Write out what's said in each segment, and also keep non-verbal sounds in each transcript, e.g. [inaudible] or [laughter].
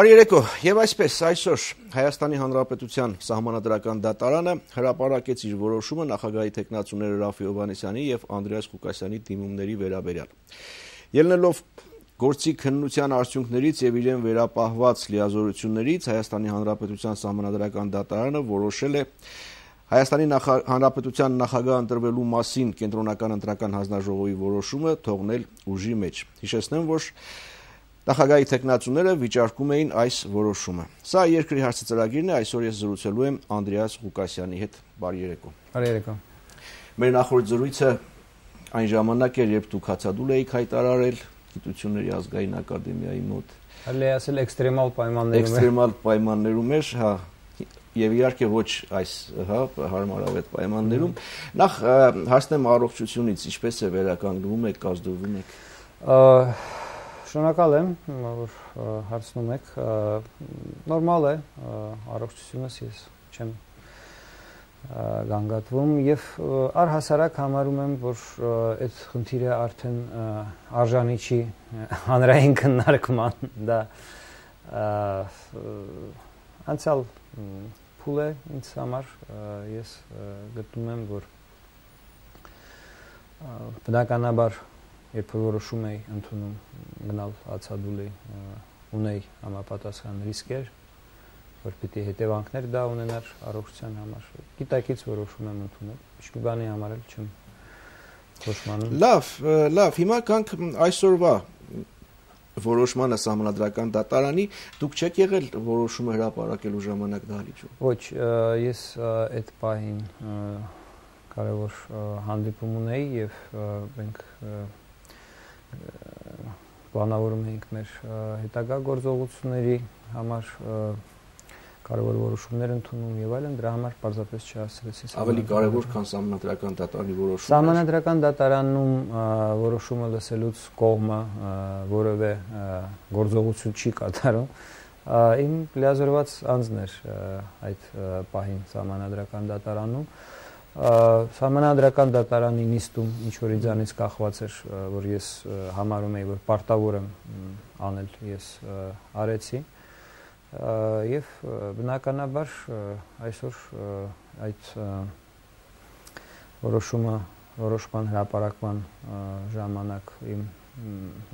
Բարի երեկո։ Եվ այսպես այսօր Հայաստանի Հանրապետության Սահմանադրական դատարանը հրապարակեց իր որոշումը նախագահի տեխնացուները Ռաֆի Հովանեսյանի եւ Անդրեաս Ղուկասյանի դիմումների վերաբերյալ։ Ելնելով գործի քննության արդյունքներից եւ իրեն վերապահված լիազորություններից Հայաստանի Հանրապետության Սահմանադրական դատարանը որոշել է Հայաստանի Հանրապետության նախագահ ընտրվելու մասին կենտրոնական ընտրական հանձնաժողովի որոշումը թողնել ուժի մեջ։ Հիշեցնեմ, որ Նախագահի տեխնացուները վիճարկում էին այս որոշումը։ Սա երկրի հարցը ծրագիրն է, այսօր ես զրուցելու եմ Անդրեաս Ղուկասյանի հետ։ Բարի երեկո։ Բարի երեկո։ Մեր նախորդ զրույցը այն ժամանակ էր, երբ դուք հացադուլ էիք հայտարարել Գիտությունների ազգային ակադեմիայի մոտ։ Հələ ասել էքստրեմալ պայմաններում Էքստրեմալ պայմաններում էր, հա, եւ իհարկե ոչ այս հա հարմարավետ պայմաններում նախ հասնեմ առողջությունից ինչպես է վերականգնվում եք կազդուրվում եք Շնորհակալ եմ, որ հարցնում եք։ Նորմալ է առողջությունս ես չեմ գանգատվում եւ առհասարակ համարում եմ, որ այդ խնդիրը արդեն արժանի չի հանրային քննարկման, դա անցյալ փուլ է ինձ համար, ես գտնում եմ, որ բնականաբար երբ որոշում էի ընդունում գնալ ացադուլի ունեի համապատասխան ռիսկեր որ պիտի հետևանքներ դա ունենար առողջության համար գիտակից որոշում եմ ընդունել ինչ մի բանի համար էլ չեմ փոշմանում լավ լավ հիմա կանք այսօրվա որոշմանը համանդրական դատարանի դուք չեք եղել որոշումը հրապարակելու ժամանակ դահլիճում ոչ ես այդ պահին կարևոր հանդիպում ունեի եւ մենք պլանավորում էինք մեր հետագա գործողությունների համար կարևոր որոշումներ ընդունում եւ այլն դրա համար պարզապես չհասցրեցի ավելի կարևոր քան համանդրական դատարանի որոշումը համանդրական դատարանում որոշումը լսելուց կողմը որևէ գործողություն չի կատարում իմ լիազորված անձներ այդ պահին համանդրական դատարանում Սահմանադրական դատարանի նիստում ինչ որ իձանից կախված էր, որ ես համարում եի, որ պարտավոր եմ անել, ես արեցի եւ բնականաբար այսօր այդ որոշումը որոշման հրապարակման ժամանակ իմ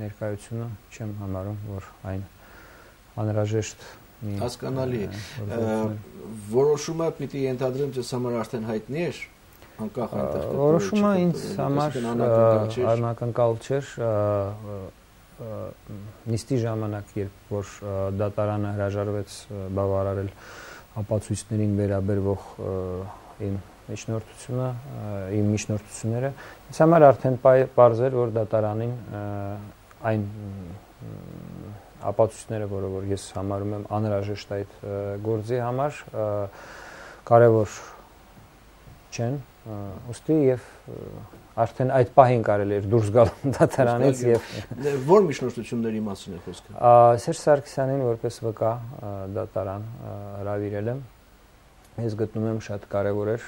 ներկայությունը չեմ համարում, որ այն անհրաժեշտ Հասկանալի Որոշումը պիտի ենթադրեմ ձեզ համար արդեն հայտնի էր անկախ այնտեղ որոշումը ինձ համար անակնկալ չէր նիստի ժամանակ երբ որ դատարանը հրաժարվեց բավարարել ապացույցներին վերաբերվող իմ միջնորդությունը իմ միջնորդությունները ինձ համար արդեն պարզ էր որ դատարանին այն ապացույցները, որը որ ես համարում եմ անհրաժեշտ այդ գործի համար, կարևոր չեն, ուստի եւ արդեն այդ պահին կարելի էր դուրս գալ [laughs] դատարանից եւ որ միջնորդությունների մասին է խոսքը։ Սերժ Սարգսյանին որպես վկա դատարան հravirել եմ ես գտնում եմ շատ կարևոր էր,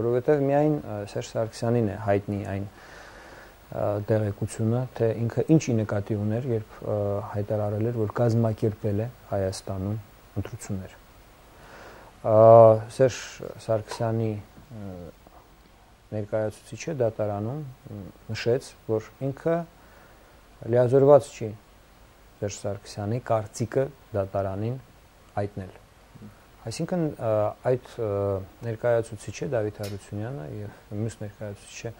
որովհետեւ միայն Սերժ Սարգսյանին է հայտնի այն տեղեկությունը, թե ինքը ինչի նկատի ուներ, երբ հայտարարել էր, որ կազմակերպել է Հայաստանում ընտրություններ։ Սերժ Սարգսյանի ներկայացուցիչը դատարանում նշեց, որ ինքը լիազորված չի Սերժ Սարգսյանի կարծիքը դատարանին այտնել։ Այսինքն այդ ներկայացուցիչը Դավիթ Հարությունյանը եւ մյուս ներկայացուցիչը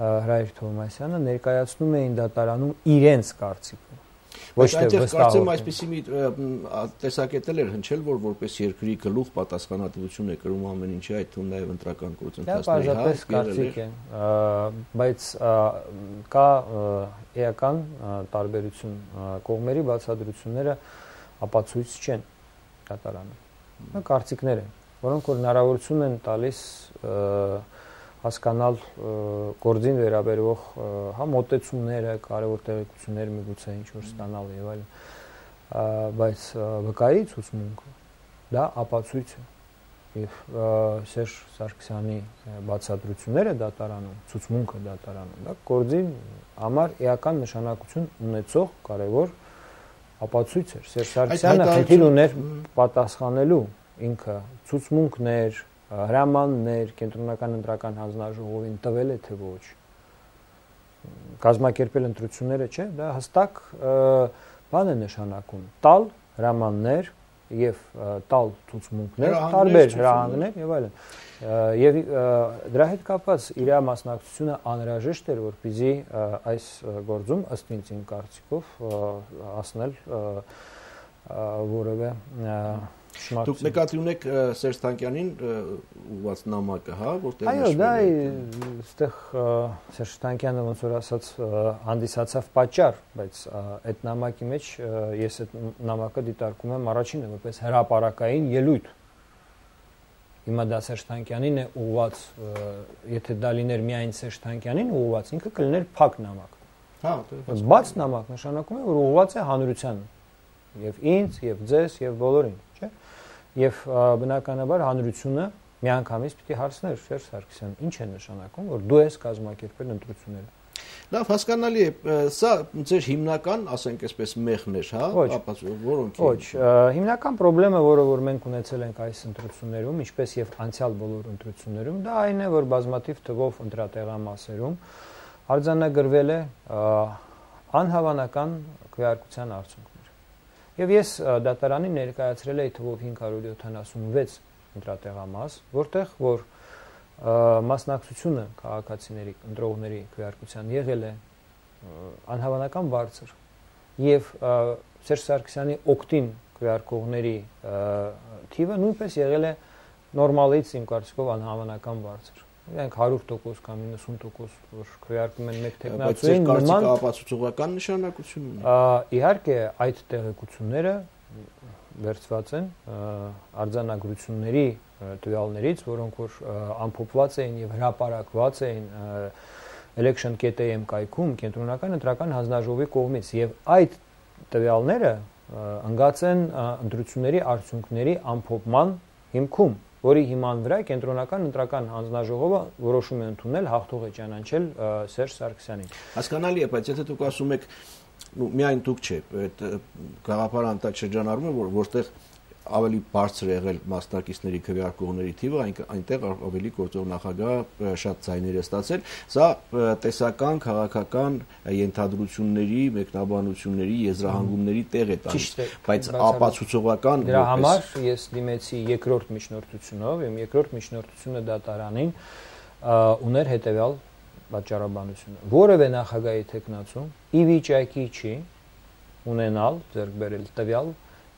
Հրայր Թովմասյանը ներկայացնում էին դատարանում իրենց կարծիքը ոչ թե վստահ կարծեմ այսպեսի մի տեսակետել էր հնչել որ որպես երկրի գլուխ պատասխանատվություն է կրում ամեն ինչի այդ թվում նաև ընտրական գործընթացների հա պարզապես կարծիք է բայց կա էական տարբերություն կողմերի բացադրությունները ապացույց չեն դատարանում կարծիքներ են որոնք որ հնարավորություն են տալիս հասկանալ գործին վերաբերող հա մոտեցումները, կարևոր տեղեկություններ միգուցե ինչ որ ստանալ եւ այլն բայց վկայի ցուցմունքը դա ապացույց է եւ Սերժ Սարգսյանի բացատրությունները դատարանում, ցուցմունքը դատարանում, դա գործին համար էական նշանակություն ունեցող կարևոր ապացույց էր։ Սերժ Սարգսյանը խնդիր ուներ պատասխանելու ինքը ցուցմունքներ, հրամաններ կենտրոնական ընտրական հանձնաժողովին տվել է թե ոչ։ Կազմակերպել ընտրությունները, չէ, դա հստակ բան է նշանակում։ Տալ հրամաններ եւ տալ ցուցմունքներ, տարբեր հրահանգներ եւ այլն եւ դրա հետ կապված իր մասնակցությունը անհրաժեշտ էր որպեսզի այս գործում ըստ ինձ իմ կարծիքով հասնել որևէ Դուք նկատի ունեք Սերժ Թանկյանին ուղված նամակը, հա, որտեղ Այո, դա այստեղ Սերժ Թանկյանը ոնց որ ասած հանդիսացավ պատճառ, բայց այդ նամակի մեջ ես այդ նամակը դիտարկում եմ առաջինը որպես հրաապարակային ելույթ Հիմա դա Սերժ Թանկյանին է ուղված, եթե դա լիներ միայն Սերժ Թանկյանին ուղված, ինքը կլիներ փակ նամակ։ Հա, բաց նամակ նշանակում է, որ ուղված է հանրությանը եւ ինձ, եւ ձեզ, եւ բոլորին, Եվ բնականաբար հանրությունը միանգամից պիտի հարցներ Սերժ Սարգսյան, ինչ է նշանակում, որ դու ես կազմակերպել ընտրությունները։ Լավ, հասկանալի է։ Սա ձեր հիմնական, ասենք այսպես, մեղն էր, հա, ապա որոնք։ Ոչ, հիմնական խնդրեմը, որը որ մենք ունեցել ենք այս ընտրություններում, ինչպես եւ անցյալ բոլոր ընտրություններում, դա այն է, որ բազմատիվ թվով ընտրատեղամասերում արձանագրվել է անհավանական քվեարկության արդյունքներ։ Եւ ես դատարանին ներկայացրել էի թվով 576 ընտրատեղամաս, որտեղ որ մասնակցությունը քաղաքացիների, ընտրողների քվեարկության եղել է անհավանական բարձր եւ Սերժ Սարգսյանի օկտին քվեարկողների թիվը նույնպես եղել է նորմալից իմ կարծիքով անհավանական բարձր։ Իրանք 100% կամ 90% որ քվեարկում են մեկ տեխնացուին նման ապացուցողական նշանակություն ունի։ Իհարկե այդ տեղեկությունները վերծված են արձանագրությունների տվյալներից, որոնք որ ամփոփված էին եւ հրապարակված էին election.am կայքում կենտրոնական ընտրական հանձնաժողովի կողմից եւ այդ տվյալները ընկած են ընտրությունների արդյունքների ամփոփման հիմքում որի հիման վրա կենտրոնական ընտրական հանձնաժողովը որոշում է ընդունել հաղթող է ճանաչել Սերժ Սարգսյանին։ Հասկանալի է, բայց եթե դուք ասում եք, ու միայն դուք չէ, այդ գաղափարը անտակ շրջանառում է, որ որտեղ ավելի բարձր եղել մասնակիցների քվեարկողների թիվը, այնտեղ ավելի գործող նախագահ շատ ցայներ է ստացել։ Սա տեսական, քաղաքական ենթադրությունների, մեկնաբանությունների, եզրահանգումների տեղ է տալիս, բայց ապացուցողական դրա համար ես դիմեցի երկրորդ միջնորդությունով, իմ երկրորդ միջնորդությունը դատարանին ուներ հետեւյալ պատճառաբանությունը։ Որևէ նախագահի տեխնացում ի վիճակի չի ունենալ ձեռք բերել տվյալ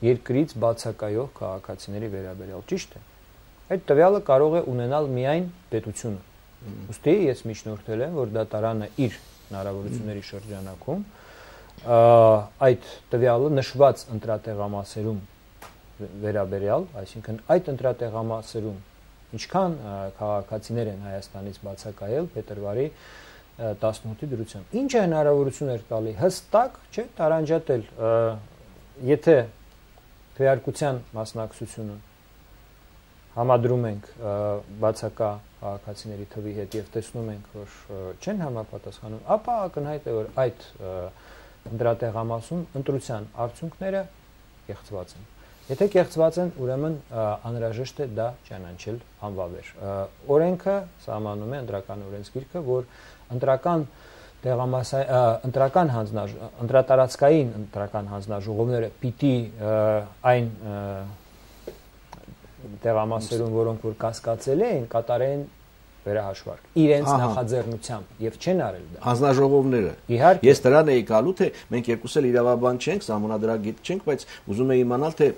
երկրից բացակայող քաղաքացիների վերաբերյալ, ճիշտ է։ Այդ տվյալը կարող է ունենալ միայն պետությունը։ Ոստի ես միջնորդել եմ, որ դատարանը իր հնարավորությունների շրջանակում այդ տվյալը նշված ընտրատեղամասերում վերաբերյալ, այսինքն այդ ընտրատեղամասերում ինչքան քաղաքացիներ են Հայաստանից բացակայել փետրվարի 18-ի դրությամբ։ Ինչ է հնարավորություն էր տալի հստակ, չէ, տարանջատել, եթե քվեարկության մասնակցությունը համադրում ենք բացակա քաղաքացիների թվի հետ եւ տեսնում ենք, որ չեն համապատասխանում, ապա ակնհայտ է, որ այդ ընդրատեղամասում ընտրության արդյունքները կեղծված են։ Եթե կեղծված են, ուրեմն անհրաժեշտ է դա ճանաչել անվավեր։ Օրենքը սահմանում է ընտրական օրենսգիրքը, որ ընտրական տեղամասայ ընտրական հանձնաժ ընտրատարածքային ընտրական հանձնաժողովները պիտի այն տեղամասերում, որոնք որ կասկածել են, կատարեն վերահաշվարկ իրենց նախաձեռնությամբ եւ չեն արել դա հանձնաժողովները իհարկե ես դրան էի գալու թե մենք երկուս էլ իրավաբան չենք համոնadrագիտ չենք բայց ուզում եի իմանալ թե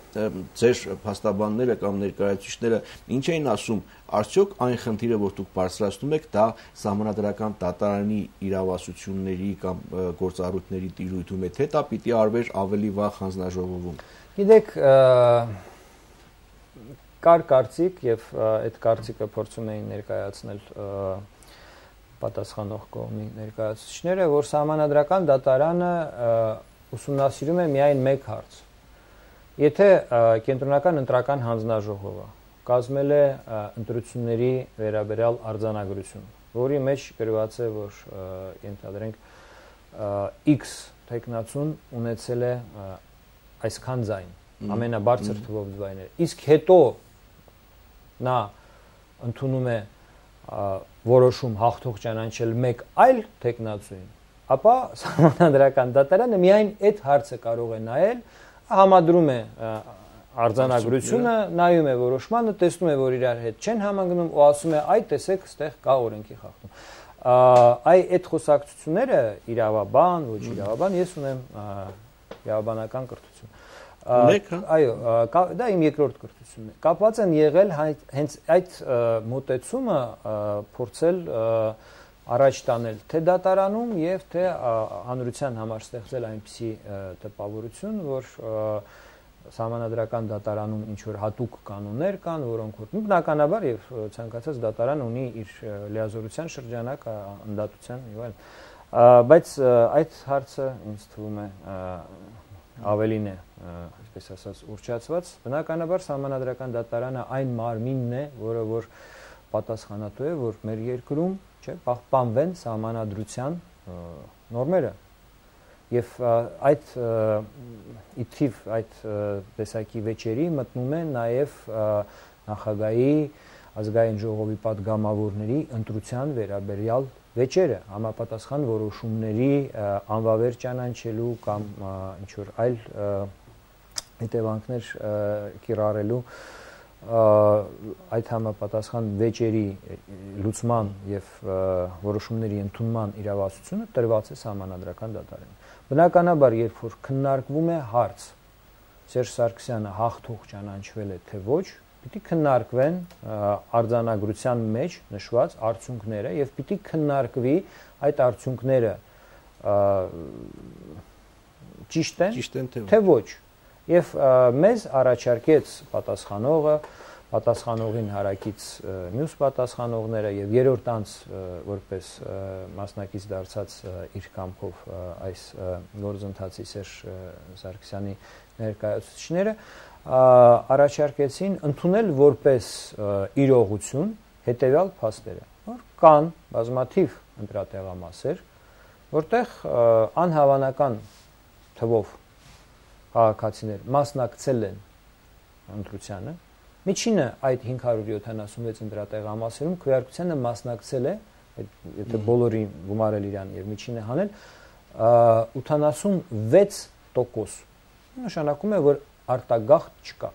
ձեր փաստաբանները կամ ներկայացուցիչները ինչ էին ասում արդյոք այն խնդիրը որ դուք բարձրացնում եք դա համոնadrական դատարանի իրավասությունների կամ գործառույթների տիրույթում է թե դա պիտի արվեր ավելի վաղ հանձնաժողովում գիտեք կար կարծիք եւ այդ կարծիքը փորձում էին ներկայացնել պատասխանող կողմի ներկայացուցիչները, որ համանadrական դատարանը ուսումնասիրում է միայն մեկ հարց։ Եթե կենտրոնական ընտրական հանձնաժողովը կազմել է ընտրությունների վերաբերյալ արձանագրություն, որի մեջ գրված է, որ ենթադրենք X տեխնացուն ունեցել է այսքան ձայն, ամենաբարձր թվով ձայներ։ Իսկ հետո նա ընդունում է որոշում հաղթող ճանաչել մեկ այլ տեխնացուին, ապա համանդրական դատարանը միայն այդ հարցը կարող է նայել, համադրում է արձանագրությունը, նայում է որոշմանը, տեսնում է, որ իրար հետ չեն համանգնում ու ասում է, այ տեսեք, այստեղ կա օրենքի խախտում այ այդ խոսակցությունները իրավաբան, ոչ իրավաբան, ես ունեմ իրավաբանական կրթություն։ Ունեք, հա։ Այո, դա իմ երկրորդ կրթությունն է։ Կապված են եղել հենց այդ մոտեցումը փորձել առաջ տանել թե դատարանում եւ թե հանրության համար ստեղծել այնպիսի տպավորություն, որ համանadrական դատարանում ինչ որ հատուկ կանոններ կան, որոնք որ բնականաբար եւ ցանկացած դատարան ունի իր լիազորության շրջանակ, անդատության եւ այլն։ Բայց այդ հարցը ինձ թվում է ավելին է, այսպես ասած, ուրճացված, բնականաբար համանadrական դատարանը այն մարմինն է, որը որ պատասխանատու է, որ մեր երկրում, չէ, պահպանվեն համանadrության նորմերը։ Եվ այդ իթիվ այդ տեսակի վեճերի մտնում է նաև նախագահի ազգային ժողովի падգամավորների ընտրության վերաբերյալ վեճերը համապատասխան որոշումների անվավեր ճանաչելու կամ ինչ որ այլ հետևանքներ կիրառելու այդ համապատասխան վեճերի լուծման եւ որոշումների ընդունման իրավասությունը տրված է համանadrական դատարանում Բնականաբար, երբ որ քննարկվում է հարց, Սերժ Սարգսյանը հաղթող ճանաչվել է թե ոչ, պիտի քննարկվեն արձանագրության մեջ նշված արդյունքները եւ պիտի քննարկվի այդ արդյունքները ճիշտ են, ճիշտ են թե ոչ։ Եվ մեզ առաջարկեց պատասխանողը պատասխանողին հարակից մյուս պատասխանողները եւ երրորդ անց որպես մասնակից դարձած իր կամքով այս գործընթացի Սերժ Սարգսյանի ներկայացուցիչները առաջարկեցին ընդունել որպես իրողություն հետեւյալ փաստերը որ կան բազմաթիվ ընտրատեղամասեր որտեղ անհավանական թվով քաղաքացիներ մասնակցել են ընտրությանը Միջինը այդ 576 ընտրատեղամասերում քվեարկությանը մասնակցել է, եթե բոլորին գումարել իրան եւ միջինը հանել 86%։ Նշանակում է, որ արտագաղթ չկա։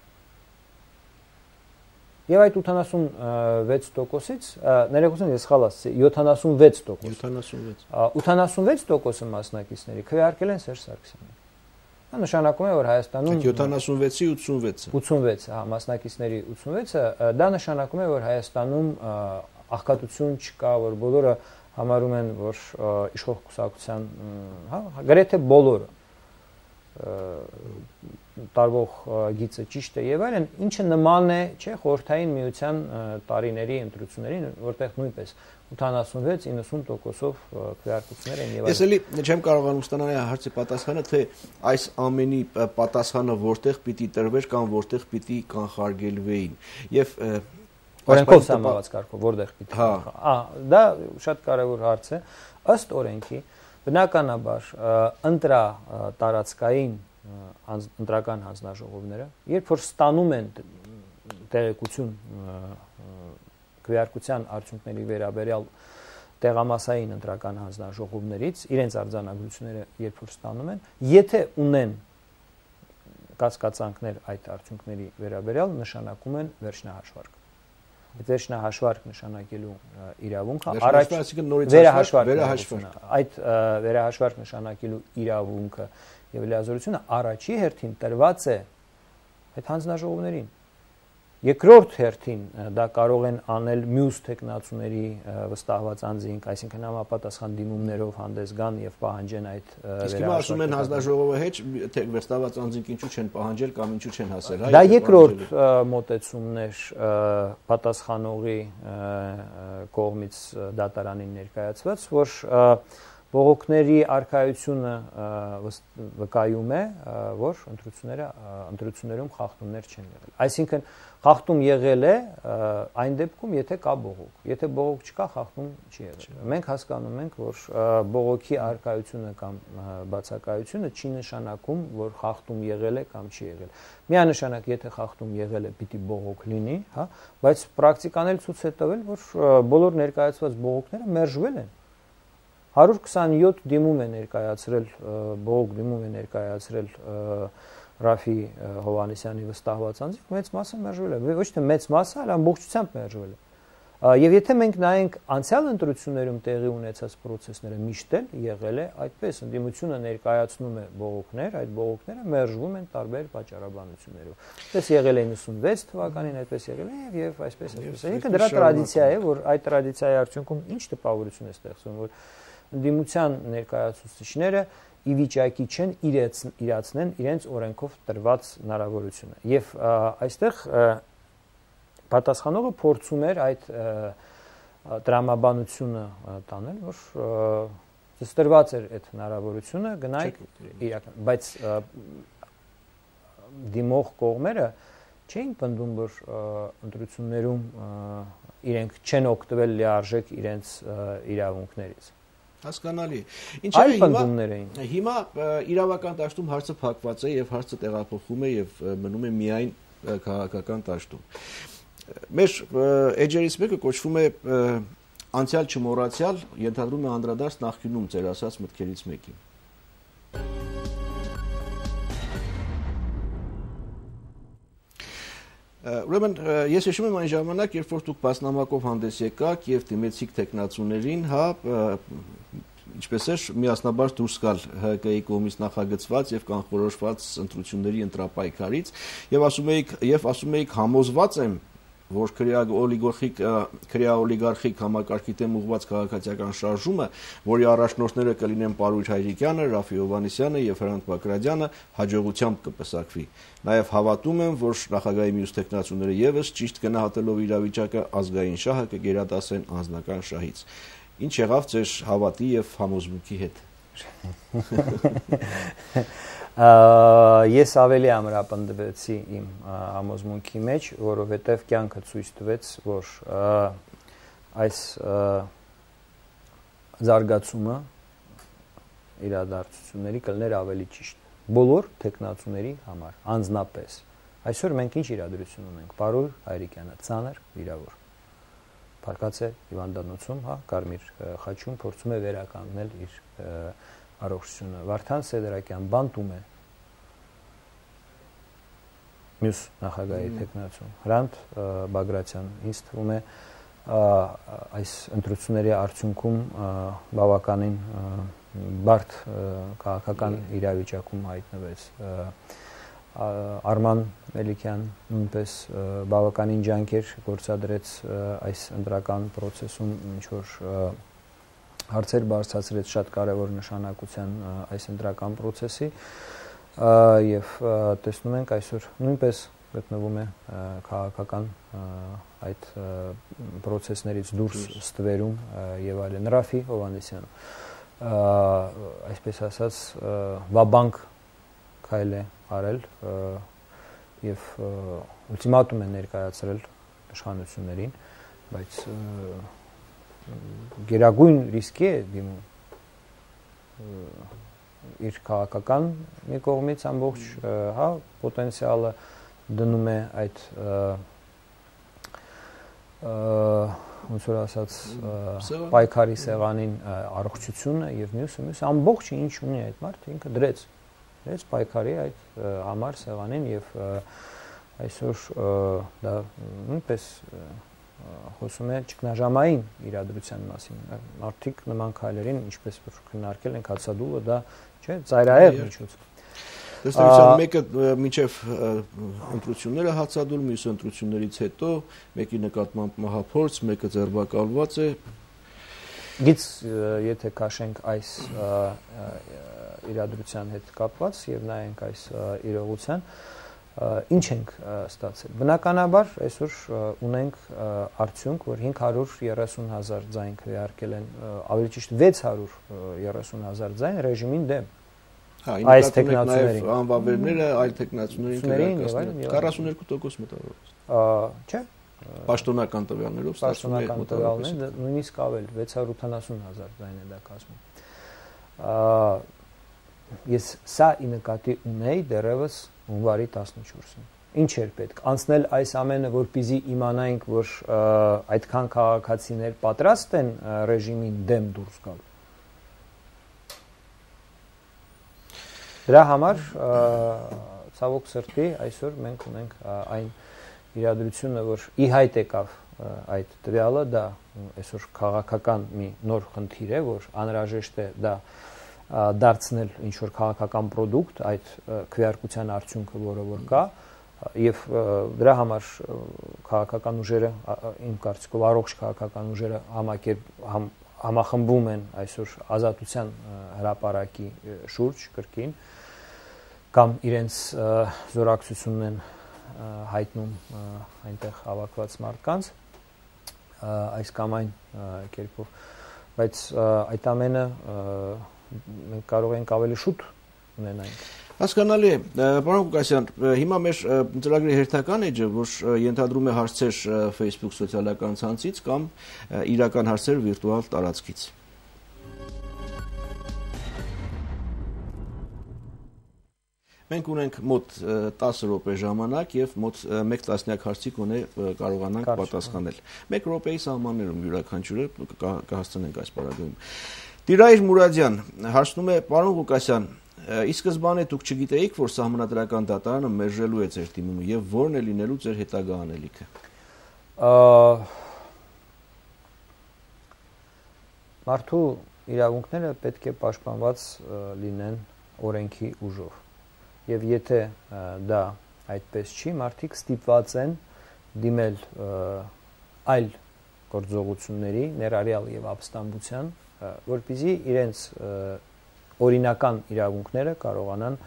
Եվ այդ 86%-ից ներողություն ես սխալ ասացի 76%։ 76։ 86%-ը մասնակիցների քվեարկել են Սերժ Սարգսյանին։ Դա նշանակում է, որ Հայաստանում 76-ի 86-ը 86, հա, մասնակիցների 86-ը դա նշանակում է, որ Հայաստանում աղքատություն չկա, որ բոլորը համարում են, որ իշխող կուսակցության, հա, գրեթե բոլորը տարվող գիծը ճիշտ է եւ այլն, ինչը նման է, չէ, խորթային միության տարիների ընտրություններին, որտեղ նույնպես 86-90%-ով քվեարկություններ են եւ այլն։ Ես էլի չեմ կարողանում ստանալ հարցի պատասխանը, թե այս ամենի պատասխանը որտեղ պիտի տրվեր կամ որտեղ պիտի կանխարգելվեին։ Եւ օրենքով սահմանված կարգով որտեղ պիտի հա ա դա շատ կարեւոր հարց է ըստ օրենքի բնականաբար ընտրա տարածքային ընտրական հանձնաժողովները երբ որ ստանում են տեղեկություն քվեարկության արդյունքների վերաբերյալ տեղամասային ընտրական հանձնաժողովներից իրենց արձանագրությունները երբ որ ստանում են, եթե ունեն կասկածանքներ այդ արդյունքների վերաբերյալ նշանակում են վերջնահաշվարկ։ Այդ վերջնահաշվարկ նշանակելու իրավունքը առաջ վերահաշվարկ վերահաշվարկ այդ վերահաշվարկ նշանակելու իրավունքը եւ լիազորությունը առաջի հերթին տրված է այդ հանձնաժողովներին Երկրորդ հերթին դա կարող են անել մյուս տեխնացուների վստահված անձինք, այսինքն համապատասխան դիմումներով հանդես գան եւ պահանջեն այդ վերահսկողությունը։ Իսկ հիմա ասում են հանձնաժողովը հետ թե վստահված անձինք ինչու չեն պահանջել կամ ինչու չեն հասել, հա։ Դա երկրորդ մոտեցումն էր պատասխանողի կողմից դատարանին ներկայացված, որ բողոքների արխայությունը վկայում է, որ ընտրությունները ընտրություններում խախտումներ չեն եղել։ Այսինքն խախտում եղել է այն դեպքում, եթե կա բողոք։ Եթե բողոք չկա, խախտում չի եղել։ Մենք հասկանում ենք, որ բողոքի արկայությունը կամ բացակայությունը չի նշանակում, որ խախտում եղել է կամ չի եղել։ Միանշանակ, եթե խախտում եղել է, պիտի բողոք լինի, հա, բայց պրակտիկան էլ ցույց է տվել, որ բոլոր ներկայացված բողոքները մերժվել են 127 դիմում է ներկայացրել բողոք դիմում է ներկայացրել Ռաֆի Հովանեսյանի վստահված անձիկ մեծ մասը մերժվել է։ Ոչ թե մեծ մասը, այլ ամբողջությամբ մերժվել է։ Եվ եթե մենք նայենք անցյալ ընտրություններում տեղի ունեցած process-ները միշտ էլ եղել է այդպես, ընդդիմությունը ներկայացնում է բողոքներ, այդ բողոքները մերժվում են տարբեր պատճառաբանություններով։ Այդպես եղել է 96 թվականին, այդպես եղել է եւ եւ այսպես այսպես։ Եկը դրա տրադիցիա է, որ այդ տրադիցիայի արդյունքում ինչ տպավորություն է ստեղծվում, որ ընդդիմության ներկայացուցիչները ի վիճակի չեն իրենց իրացնեն իրենց օրենքով տրված հնարավորությունը։ Եվ այստեղ պատասխանողը փորձում էր այդ տրամաբանությունը տանել, որ ծտրված էր այդ հնարավորությունը գնայք իրական, բայց դիմող կողմերը չէին պնդում, որ ընտրություններում իրենք չեն օգտվել լիարժեք իրենց իրավունքներից Հասկանալի։ Ինչը հիմա հիմա իրավական դաշտում հարցը փակված է եւ հարցը տեղափոխվում է եւ մնում է միայն քաղաքական դաշտում։ Մեր էջերից մեկը կոչվում է անցյալ չմոռացյալ, ենթադրում է անդրադարձ նախկինում ծեր ասած մտքերից մեկին։ Ուրեմն ես հիշում եմ այն ժամանակ, երբ որ դուք բասնամակով հանդես եկաք եւ դիմեցիք տեխնացուներին, հա, ինչպես է միասնաբար դուրս գալ ՀԿ-ի կողմից նախագծված եւ կանխորոշված ընտրությունների ընտրապայքարից եւ ասում էիք եւ ասում էիք համոզված եմ որ քրեա օլիգարխիկ քրեա օլիգարխիկ համակարգի դեմ ուղված քաղաքացիական շարժումը, որի առաջնորդները կլինեն Պարույր Հայրիկյանը, Ռաֆի Հովանեսյանը եւ Հրանտ Բակրադյանը, հաջողությամբ կպսակվի։ Նաեւ հավատում եմ, որ նախագահի մյուս տեխնացուները եւս ճիշտ գնահատելով իրավիճակը ազգային շահը կգերադասեն անձնական շահից։ Ինչ եղավ ձեր հավատի եւ համոզմունքի հետ։ ես ավելի ամրապնդվեցի իմ համոզմունքի մեջ, որովհետև կյանքը ցույց տվեց, որ այս զարգացումը իրադարձությունների կլներ ավելի ճիշտ բոլոր տեխնացուների համար անznապես այսօր մենք ինչ իրադրություն ունենք Պարուր Հայրիկյանը ցաներ վիրավոր Փարկած է հիվանդանոցում, հա, Կարմիր խաչում փորձում է վերականգնել իր առողջությունը։ Վարդան Սեդրակյան բանտում է մյուս նախագահի տեխնացում։ Հրանտ Բագրատյան ինձ թվում է այս ընտրությունների արդյունքում բավականին բարդ քաղաքական իրավիճակում հայտնվեց Արման Մելիքյան նույնպես բավականին ջանքեր գործադրեց այս ընտրական process-ում ինչ որ հարցեր բարձրացրեց շատ կարևոր նշանակության այս ընտրական process-ի եւ տեսնում ենք այսօր նույնպես գտնվում է քաղաքական այդ process-ներից դուրս ստվերում եւ այլն Ռաֆի Հովանեսյան այսպես ասած վաբանկ քայլ է արել եւ ուլտիմատում է ներկայացրել իշխանություններին, բայց գերագույն ռիսկի է դիմում իր քաղաքական մի կողմից ամբողջ հա պոտենցիալը դնում է այդ ոնց որ ասած պայքարի սեղանին առողջությունը եւ մյուսը մյուս ամբողջը ինչ ունի այդ մարդը ինքը դրեց դրեց պայքարի այդ համար սեղանին եւ այսօր դա նույնպես խոսում է ճգնաժամային իրադրության մասին։ Մարդիկ նման քայլերին, ինչպես որ քննարկել ենք հացադուլը, դա չէ, ծայրահեղ միջոց։ Ըստերության մեկը միջև ընտրությունները հացադուլ, մյուս ընտրություններից հետո մեկի նկատմամբ մահափորձ, մեկը ձերբակալված է։ Գից եթե քաշենք այս իրադրության հետ կապված եւ նայենք այս իրողության ինչ ենք ստացել։ Բնականաբար այսօր ունենք արդյունք, որ 530.000 ձայն քվեարկել են, ավելի ճիշտ 630.000 ձայն ռեժիմին դեմ։ Հա, այս տեխնացիաների անվավերները այլ տեխնացիաներին քվեարկացնել 42% մտավորապես։ Չէ, պաշտոնական տվյալներով ստացվում է տվյալներ նույնիսկ ավել 680.000 ձայն է դա կազմում։ Ես սա ի նկատի ունեի դեռևս հունվարի 14-ին։ Ինչ էր պետք անցնել այս ամենը, որpիզի իմանայինք, որ այդքան քաղաքացիներ պատրաստ են ռեժիմին դեմ դուրս գալ։ Դրա համար ցավոք սրտի այսօր մենք ունենք այն իրադրությունը, որ ի հայտ եկավ այդ տվյալը, դա այսօր քաղաքական մի նոր խնդիր է, որ անհրաժեշտ է դա դարձնել ինչ որ քաղաքական product այդ քվեարկության արդյունքը, որը որ կա եւ դրա համար քաղաքական ուժերը իմ կարծիքով առողջ քաղաքական ուժերը համակերպ համ, համախմբում են այսօր ազատության հրաապարակի շուրջ կրկին կամ իրենց զորակցությունն են հայտնում այնտեղ հավաքված մարդկանց այս կամ այն կերպով բայց այդ ամենը մենք կարող ենք ավելի շուտ ունենանք Հասկանալի է, պարոն Ղուկասյան, հիմա մեր ծրագրի հերթական էջը, որ ենթադրում է հարցեր Facebook սոցիալական ցանցից կամ իրական հարցեր վիրտուալ տարածքից։ Մենք ունենք մոտ 10 րոպե ժամանակ եւ մոտ 1 տասնյակ հարցի կոնե կարողանանք պատասխանել։ 1 րոպեի սահմաններում յուրաքանչյուրը կհասցնենք այս պարագայում։ Տիրայր Մուրադյան հարցնում է. Պարոն Ղուկասյան, ի սկզբանե դուք չգիտեիք, որ սահմանադրական դատարանը մերժելու է ձեր դիմումը եւ ո՞րն է լինելու ձեր հետագա անելիքը։ Մարդու իրավունքները պետք է պաշտպանված լինեն օրենքի ուժով Եվ եթե դա այդպես չի, մարդիկ ստիպված են դիմել այլ գործողությունների, ներառյալ եւ ապստամբության որպիսի իրենց օրինական իրավունքները կարողանան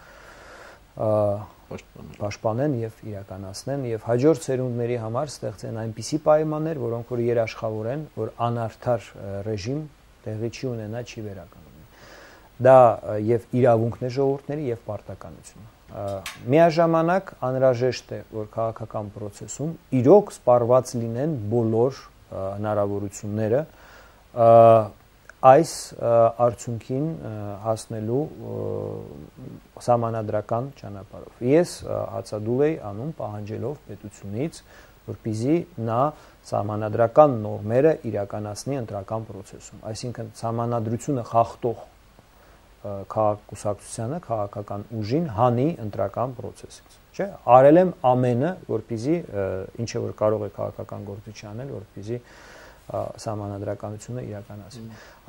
պաշտպանեն եւ իրականացնեն եւ հաջորդ ցերունդների համար ստեղծեն այնպիսի պայմաններ, որոնք որ երաշխավոր են, որ անարդար ռեժիմ տեղի չի ունենա, չի վերականգնվի։ Դա եւ իրավունքն է ժողովուրդների եւ պարտականությունը։ Միաժամանակ անհրաժեշտ է, որ քաղաքական process-ում իրոք սպառված լինեն բոլոր հնարավորությունները այս արդյունքին հասնելու սահմանադրական ճանապարհով։ Ես հացադուլ եի անում պահանջելով պետությունից, որպիսի նա սահմանադրական նորմերը իրականացնի ընտրական process-ում։ Այսինքն սահմանադրությունը խախտող քաղաքակուսակցությանը, քաղաքական ուժին հանի ընտրական process-ից։ Չէ, արել եմ ամենը, որպիսի ինչը որ կարող է քաղաքական գործիչ անել, որպիսի սահմանադրականությունը իրականացվի։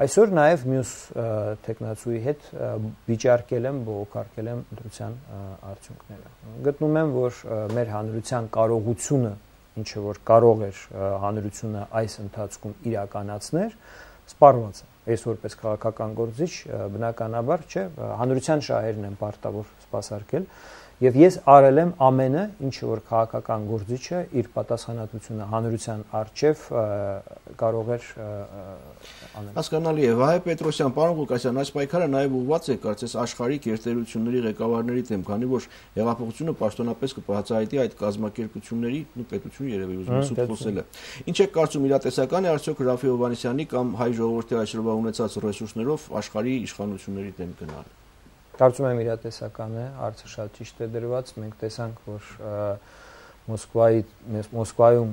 Այսօր նաև մյուս տեխնացուի հետ վիճարկել եմ, բողոքարկել եմ ընտրության արդյունքները։ Գտնում եմ, որ մեր հանրության կարողությունը, ինչը որ կարող էր հանրությունը այս ընթացքում իրականացնել, սպառված է ես որպես քաղաքական գործիչ բնականաբար չէ հանրության շահերն եմ պարտավոր սпасարկել Եվ ես արել եմ ամենը, ինչը որ քաղաքական գործիչը իր պատասխանատվությունը հանրության արչև կարող էր անել։ Հասկանալի է, Վահե Պետրոսյան, պարոն Ղուկասյան, այս պայքարը նաև ուղղված է, կարծես աշխարհիկ երթերությունների ղեկավարների դեմ, քանի որ հեղափոխությունը պաշտոնապես կբացահայտի այդ կազմակերպությունների, ու պետությունը երևի ուզում է սուտ խոսելը։ Ինչ է կարծում իրատեսական է արդյոք Ռաֆի Հովանեսյանի կամ հայ ժողովրդի այսօրվա ունեցած ռեսուրսներով աշխարհի իշխանությունների դեմ գնալ։ Կարծում եմ իրատեսական է, հարցը շատ ճիշտ է դրված։ Մենք տեսանք, որ Մոսկվայի Մոսկվայում,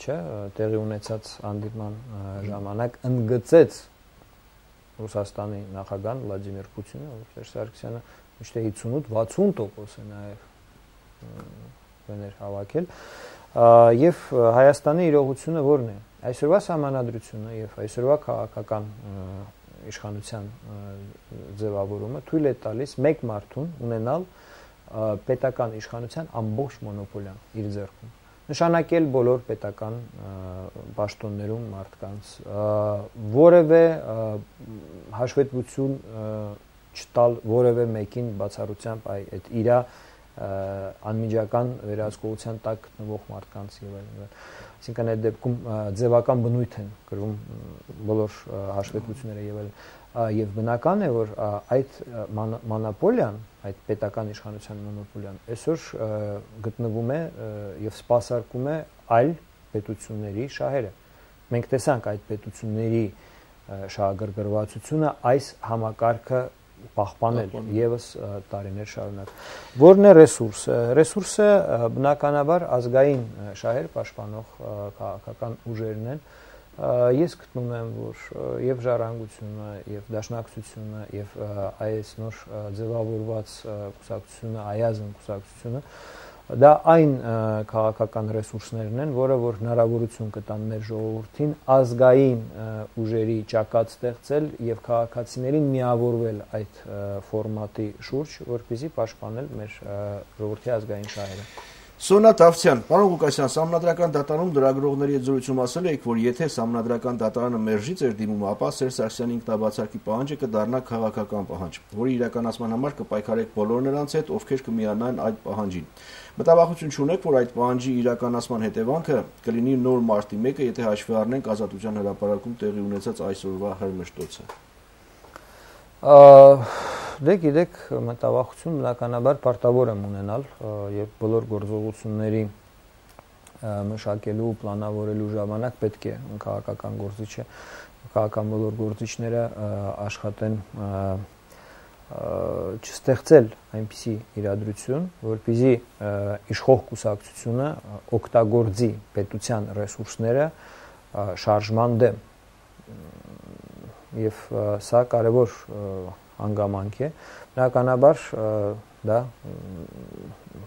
չէ, տեղի ունեցած հանդիպման ժամանակ ընդգծեց Ռուսաստանի նախագահ Վլադիմիր Պուտինը, որ Սարգսյանը միշտ 58-60% է նաև բաներ հավաքել եւ Հայաստանի իրողությունը ո՞րն է այսօրվա համանadrությունը եւ այսօրվա քաղաքական իշխանության ձևավորումը թույլ է տալիս մեկ մարդուն ունենալ պետական իշխանության ամբողջ մոնոպոլիան իր ձեռքում նշանակել բոլոր պետական պաշտոններում մարդկանց որևէ հաշվետվություն չտալ որևէ մեկին բացառությամբ այդ իրա անմիջական վերահսկողության տակ գտնվող մարդկանց եւ այլն։ Այսինքն այդ դեպքում ձևական բնույթ են գրում բոլոր հաշվետվությունները եւ այլն եւ բնական է որ այդ մոնոպոլիան, այդ պետական իշխանության մոնոպոլիան այսօր գտնվում է եւ սпасարկում է այլ պետությունների շահերը։ Մենք տեսանք այդ պետությունների շահագրգռվածությունը այս համակարգը պահպանել եւս տարիներ շարունակ։ Որն է ռեսուրսը։ Ռեսուրսը բնականաբար ազգային շահեր պաշտպանող քաղաքական ուժերն են, ես գտնում եմ որ եւ ժառանգությունը եւ դաշնակցությունը եւ այս նոր ձևավորված կուսակցությունը այազն կուսակցությունը դա այն քաղաքական ռեսուրսներն են, որը որ հնարավորություն կտան մեր ժողովրդին ազգային ուժերի ճակատ ստեղծել եւ քաղաքացիներին միավորվել այդ ֆորմատի շուրջ, որպեսզի պաշտպանել մեր ժողովրդի ազգային շահերը։ Սոնա Տավցյան, պարոն Ղուկասյան, համնադրական դատարանում լրագրողների հետ զրույցում ասել եք, որ եթե համնադրական դատարանը մերժից էր դիմում, ապա Սերժ Սարգսյանի ինքնաբացարկի պահանջը կդառնա քաղաքական պահանջ, որի իրականացման համար կպայքարեք բոլոր նրանց հետ, ովքեր կմիանան այդ պահանջին։ Մտավախություն չունեք, որ այդ պահանջի իրականացման հետևանքը կլինի նոր մարտի 1-ը, եթե հաշվի առնենք ազատության հրապարակում տեղի ունեցած այսօրվա հրմշտոցը։ Դե գիտեք, մտավախություն բնականաբար պարտավոր եմ ունենալ եւ բոլոր գործողությունների մշակելու, պլանավորելու ժամանակ պետք է քաղաքական գործիչը, քաղաքական բոլոր գործիչները աշխատեն չստեղծել այնպիսի իրադրություն, որպիսի իշխող կուսակցությունը օգտագործի պետության ռեսուրսները շարժման դեմ եւ սա կարեւոր հանգամանք է բնականաբար դա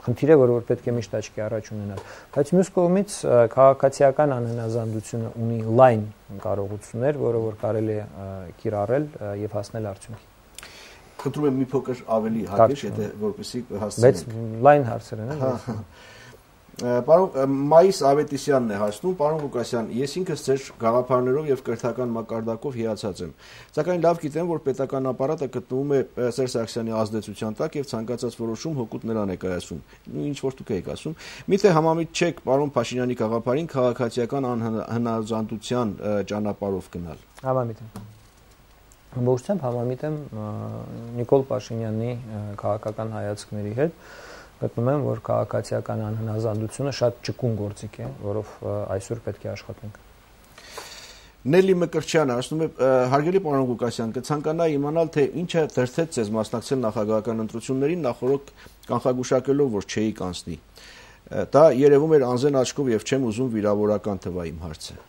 խնդիր է որ որ պետք է միշտ աչքի առաջ ունենալ բայց մյուս կողմից քաղաքացիական անհնազանդությունը ունի լայն կարողություններ որը որ կարելի է կիրառել եւ հասնել արդյունքի խնդրում եմ մի փոքր ավելի հակեր եթե որպեսի հասնենք բայց լայն հարցեր են հա, հա։ Պարոն Մայիս Ավետիսյանն է հասնում, պարոն Ղուկասյան, ես ինքս ձեր գաղափարներով եւ կրթական մակարդակով հիացած եմ։ Սակայն լավ գիտեմ, որ պետական ապարատը գտնվում է Սերժ Սարգսյանի ազդեցության տակ եւ ցանկացած որոշում հոգուտ նրան է կայացում։ Ու ինչ որ դուք եք ասում, միթե համամիտ չեք պարոն Փաշինյանի գաղափարին քաղաքացիական անհնազանդության ճանապարհով գնալ։ Համամիտ եմ։ Ամբողջությամբ համամիտ եմ Նիկոլ Փաշինյանի քաղաքական հայացքների հետ գտնում եմ, որ քաղաքացիական անհնազանդությունը շատ ճկուն գործիք է, որով այսօր պետք է աշխատենք։ Նելի Մկրչյանը ասում է հարգելի պարոն Ղուկասյան, կցանկանայի իմանալ թե ինչը դրթեց ձեզ մասնակցել նախագահական ընտրություններին նախորդ կանխագուշակելով որ չէի կանցնի։ Դա երևում էր անզեն աչքով եւ չեմ ուզում վիրավորական թվա իմ հարցը։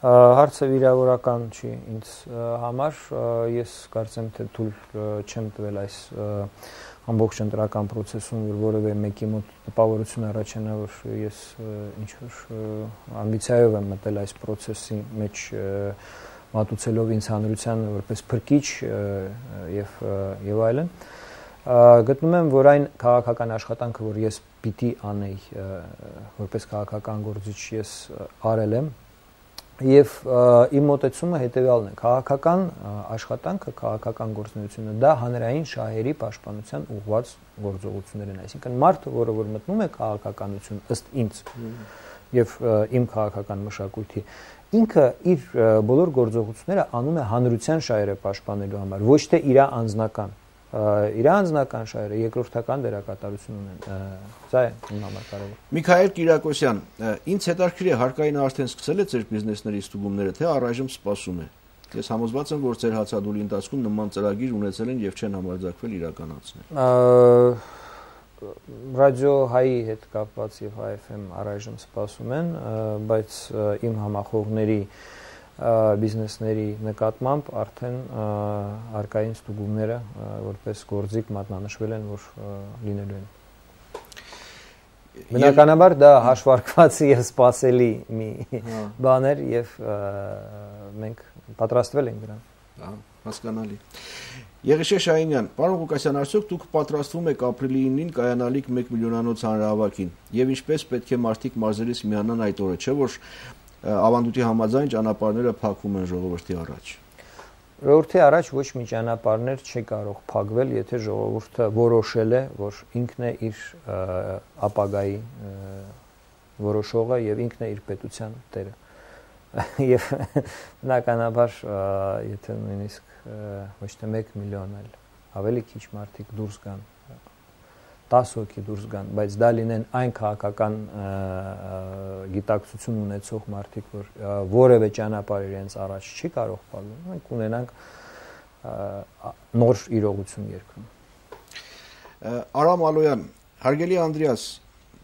Հարցը վիրավորական չի ինձ համար, ես կարծեմ թե թույլ չեմ տվել այս ամբողջ ընտրական process-ում որ որևէ մեկի մոտ տպավորություն առաջանա որ ես ինչ որ ամբիցիայով եմ մտել այս process-ի մեջ մատուցելով ինձ հանրության որպես փրկիչ եւ եւ այլն գտնում եմ որ այն քաղաքական աշխատանքը որ ես պիտի անեի որպես քաղաքական գործիչ ես արել եմ Եվ իմ մտածումը հետեւյալն է. քաղաքական աշխատանքը, քաղաքական գործունեությունը դա հանրային շահերի պաշտպանության ուղղված գործողություններ են, այսինքն մարդը, որը որ մտնում է քաղաքականություն ըստ ինձ եւ իմ քաղաքական մշակույթի, ինքը իր բոլոր գործողությունները անում է հանրության շահերը պաշտպանելու համար, ոչ թե իր անձնական իր անձնական շահերը երկրորդական դերակատարություն ունեն։ Սա է իմ համար կարևոր։ Միքայել Կիրակոսյան, ինձ հետաքրքիր է հարկային արդեն սկսել է ձեր բիզնեսների ստուգումները, թե առայժմ սպասում է։ Ես համոզված եմ, որ ձեր հացադուլի ընթացքում նման ծրագիր ունեցել են եւ չեն համարձակվել իրականացնել։ Ռադիո Հայի հետ կապված եւ HFM առայժմ սպասում են, բայց իմ համախոհների բիզնեսների նկատմամբ արդեն արկային ստուգումները որպես գործիք մատնանշվել են, որ լինելու են։ Բնականաբար դա հաշվարկվածի եւ սпасելի մի հա։ բան էր եւ մենք պատրաստվել ենք դրան։ Ահա, հասկանալի։ Եղիշե Շահինյան, պարոն Ղուկասյան, արդյոք դուք պատրաստվում եք ապրիլի 9-ին կայանալիք 1 միլիոնանոց հանրահավաքին, եւ ինչպես պետք է մարդիկ մարզերից միանան այդ օրը, չէ՞ որ ավանդույթի համաձայն ճանապարհները փակվում են ժողովրդի առաջ։ Ժողովրդի առաջ ոչ մի ճանապարհներ չի կարող փակվել, եթե ժողովուրդը որոշել է, որ ինքն է իր ապագայի որոշողը եւ ինքն է իր պետության տերը։ [laughs] Եվ բնականաբար, եթե նույնիսկ ոչ թե 1 միլիոն, այլ ավելի քիչ մարդիկ դուրս գան 10 հոգի դուրս գան, բայց դա լինեն այն քաղաքական գիտակցություն ունեցող մարդիկ, որ որևէ ճանապարհ իրենց առաջ չի կարող փակել, մենք ունենանք նոր իրողություն երկրում։ Արամ Ալոյան, հարգելի Անդրեաս,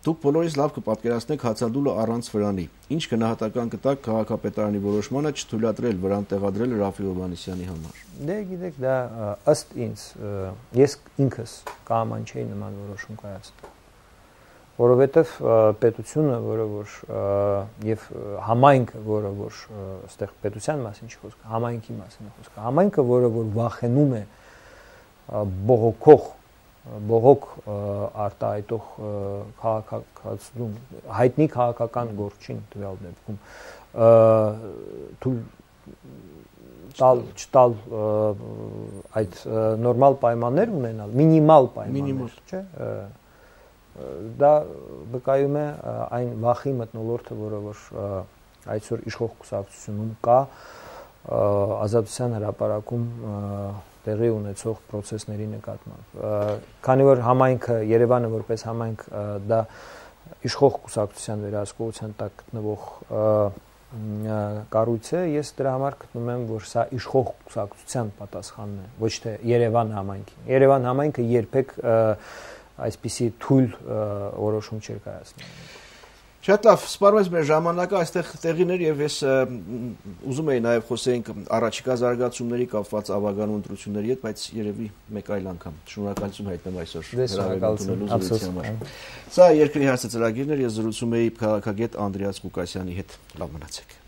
Դուք բոլորից լավ կպատկերացնեք հացադուլը առանց վրանի։ Ինչ գնահատական կտակ քաղաքապետարանի որոշմանը չթույլատրել վրան տեղադրել Ռաֆի Հովանեսյանի համար։ Դե գիտեք, դա ըստ ինձ ես ինքս կաման չէի նման որոշում կայացնել որովհետև պետությունը, որը որ եւ համայնքը, որը որ այստեղ պետության մասին չի խոսքը, համայնքի մասին է խոսքը։ Համայնքը, որը որ վախենում է բողոքող բողոք արտահայտող քաղաքացում հայտնի քաղաքական գործին տվյալ դեպքում թույլ տալ չտալ այդ նորմալ պայմաններ ունենալ մինիմալ պայմաններ չէ դա վկայում է այն վախի մտնոլորտը որը որ այսօր իշխող կուսակցությունում կա ազատության հրապարակում տեղի ունեցող process-ների նկատմամբ։ Քանի որ համայնքը Երևանը որպես համայնք դա իշխող կուսակցության վերահսկողության տակ գտնվող կառույց է, ես դրա համար գտնում եմ, որ սա իշխող կուսակցության պատասխանն է, ոչ թե Երևան համայնքի։ Երևան համայնքը երբեք այսպիսի թույլ որոշում չէր կայացնում։ Շատ լավ, սպառվեց մեր ժամանակը այստեղ տեղիներ եւ ես ուզում եի նաեւ խոսեինք առաջիկա զարգացումների կապված ավագանու ընտրությունների հետ, բայց երևի մեկ այլ անգամ։ Շնորհակալություն հայտնեմ այսօր հրավերությունելու զրույցի համար։ Սա երկրի հարցը ծրագիրն էր, ես զրուցում էի քաղաքագետ Անդրեաս Ղուկասյանի հետ։ Լավ մնացեք։